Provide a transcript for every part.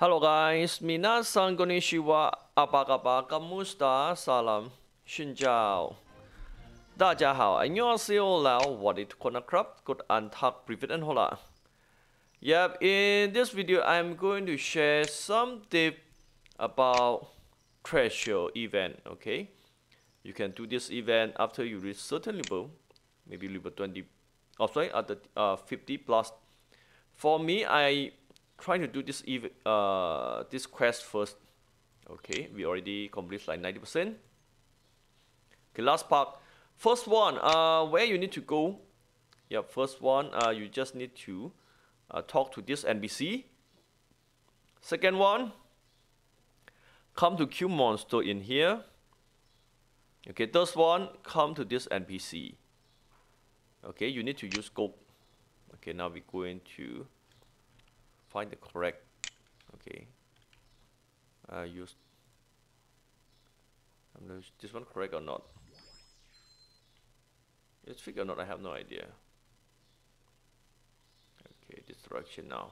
Hello guys, minasan konnichiwa, apa kabar, kamusta, salam, shinjao. 大家好，안녕하세요, lao, wadi tukona krab, good antak, privet and hola. Yep, in this video, I'm going to share some tip about treasure event, okay? You can do this event after you reach certain level, maybe level 20, oh sorry, at the uh, 50 plus. For me, I try to do this ev uh, this quest first. Okay, we already complete like 90%. Okay, last part. First one, uh, where you need to go. Yeah, first one, uh, you just need to uh, talk to this NPC. Second one, come to Q monster in here. Okay, third one, come to this NPC. Okay, you need to use gold. Okay, now we're going to find the correct okay. Uh, use I'm not this one correct or not? It's figure not I have no idea. Okay this direction now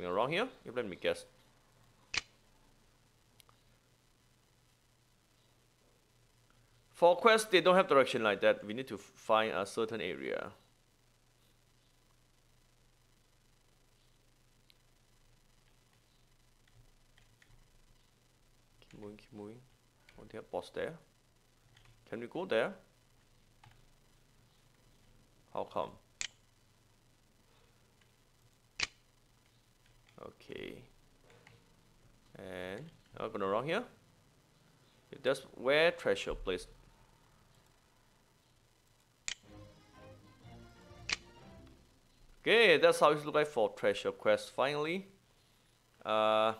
going wrong here? You let me guess. For quests, they don't have direction like that. We need to find a certain area. Moving, keep moving. Oh, have boss there. Can we go there? How come? Okay. And I'm gonna run here. If that's where treasure placed. Okay, that's how it looks like for treasure quest finally. Uh,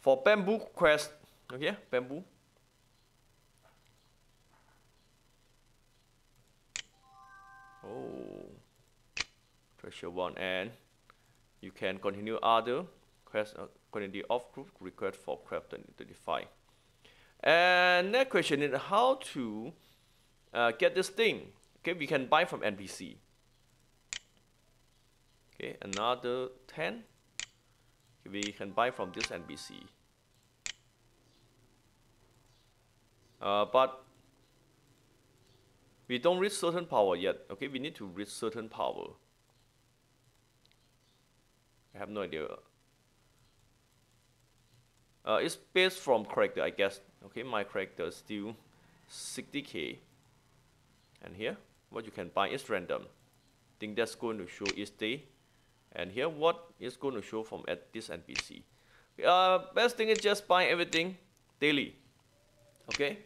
for bamboo quest, Okay, bamboo. Oh, treasure one, and you can continue other quest uh, continue off group required for craft 2035. And next question is how to uh, get this thing. Okay, we can buy from NPC. Okay, another 10. We can buy from this NPC. Uh, but we don't reach certain power yet. Okay, we need to reach certain power. I have no idea. Uh, it's based from character, I guess. Okay, my character is still 60k. And here, what you can buy is random. Think that's going to show each day. And here, what is going to show from at this NPC. Uh, best thing is just buy everything daily. Okay.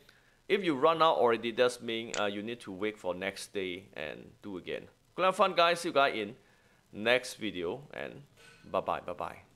If you run out already, that means uh, you need to wait for next day and do again. Good fun guys, see you guys in next video and bye bye bye bye.